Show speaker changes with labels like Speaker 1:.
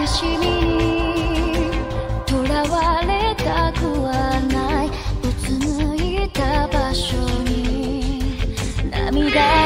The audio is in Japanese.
Speaker 1: 悲にとらわれたくはない。うつむいた場所に涙